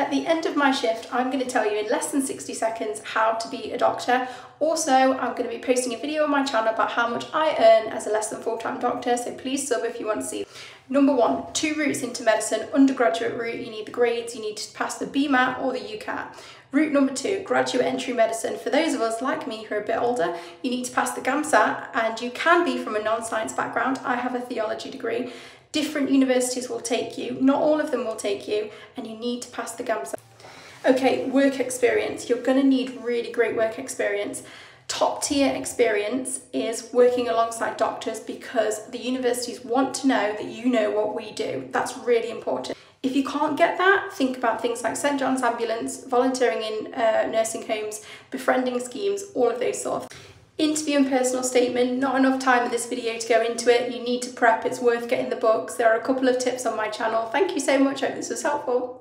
At the end of my shift, I'm going to tell you in less than 60 seconds how to be a doctor. Also, I'm going to be posting a video on my channel about how much I earn as a less than full-time doctor, so please sub if you want to see. Number one, two routes into medicine. Undergraduate route, you need the grades, you need to pass the BMAT or the UCAT. Route number two, graduate entry medicine. For those of us like me who are a bit older, you need to pass the GAMSAT and you can be from a non-science background. I have a theology degree. Different universities will take you, not all of them will take you, and you need to pass the GAMSAT. Okay, work experience. You're going to need really great work experience. Top tier experience is working alongside doctors because the universities want to know that you know what we do. That's really important. If you can't get that, think about things like St John's Ambulance, volunteering in uh, nursing homes, befriending schemes, all of those sort of Interview and personal statement, not enough time in this video to go into it. You need to prep, it's worth getting the books. There are a couple of tips on my channel. Thank you so much, I hope this was helpful.